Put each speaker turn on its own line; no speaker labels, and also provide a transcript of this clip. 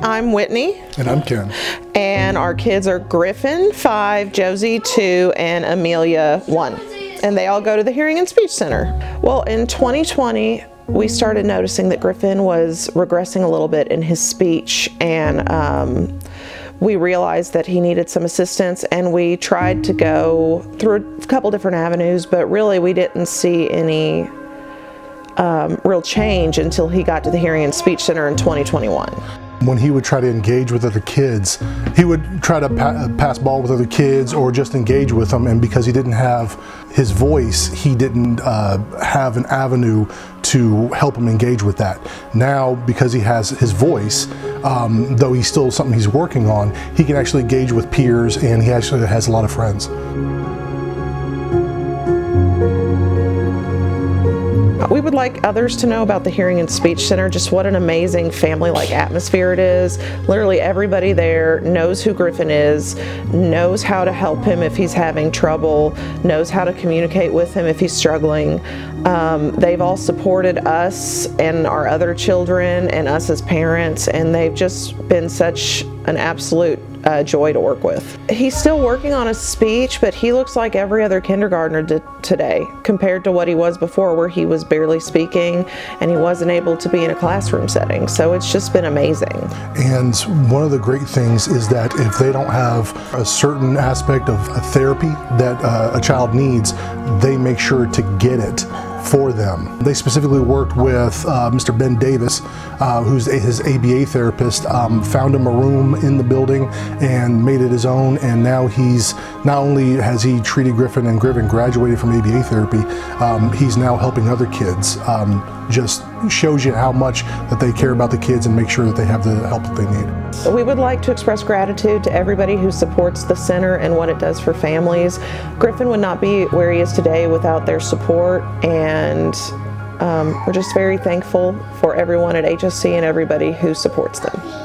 I'm Whitney.
And I'm Ken.
And our kids are Griffin, five, Josie, two, and Amelia, one. And they all go to the Hearing and Speech Center. Well, in 2020, we started noticing that Griffin was regressing a little bit in his speech and um, we realized that he needed some assistance and we tried to go through a couple different avenues but really we didn't see any um, real change until he got to the Hearing and Speech Center in 2021.
When he would try to engage with other kids, he would try to pa pass ball with other kids or just engage with them. And because he didn't have his voice, he didn't uh, have an avenue to help him engage with that. Now, because he has his voice, um, though he's still something he's working on, he can actually engage with peers and he actually has a lot of friends.
Would like others to know about the Hearing and Speech Center, just what an amazing family-like atmosphere it is. Literally everybody there knows who Griffin is, knows how to help him if he's having trouble, knows how to communicate with him if he's struggling. Um, they've all supported us and our other children and us as parents, and they've just been such an absolute uh, joy to work with. He's still working on his speech, but he looks like every other kindergartner today compared to what he was before where he was barely speaking and he wasn't able to be in a classroom setting. So it's just been amazing.
And one of the great things is that if they don't have a certain aspect of a therapy that uh, a child needs, they make sure to get it for them. They specifically worked with uh, Mr. Ben Davis, uh, who's a, his ABA therapist, um, found him a room in the building and made it his own. And now he's not only has he treated Griffin and Griffin graduated from ABA therapy, um, he's now helping other kids. Um, just shows you how much that they care about the kids and make sure that they have the help that they need.
We would like to express gratitude to everybody who supports the center and what it does for families. Griffin would not be where he is today without their support and um, we're just very thankful for everyone at HSC and everybody who supports them.